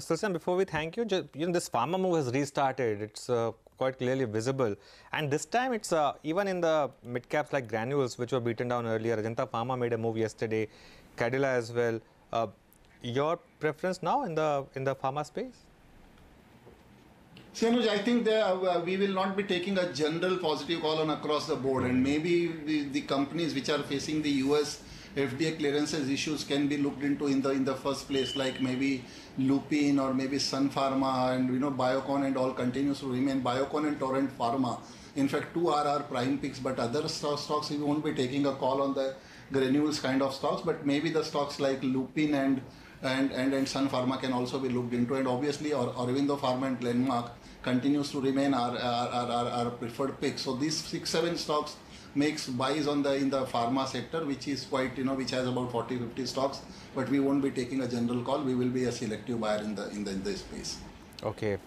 Mr. Before we thank you, you know, this pharma move has restarted. It's uh, quite clearly visible. And this time, it's uh, even in the mid caps like granules, which were beaten down earlier. Ajanta Pharma made a move yesterday, Cadila as well. Uh, your preference now in the in the pharma space? See, Anuj, I think that uh, we will not be taking a general positive call on across the board, and maybe the companies which are facing the US FDA clearances issues can be looked into in the in the first place, like maybe Lupin or maybe Sun Pharma and you know Biocon and all continues to remain Biocon and Torrent Pharma. In fact, two are our prime picks, but other sto- stocks we won't be taking a call on the granules kind of stocks, but maybe the stocks like Lupin and and and, and Sun Pharma can also be looked into, and obviously or Aurobindo Pharma and Glenmark continues to remain our our, our, our, our preferred pick. So these six seven stocks makes buys on the in the pharma sector, which is quite you know which has about 40 50 stocks, but we won't be taking a general call. We will be a selective buyer in the in the in the space. Okay.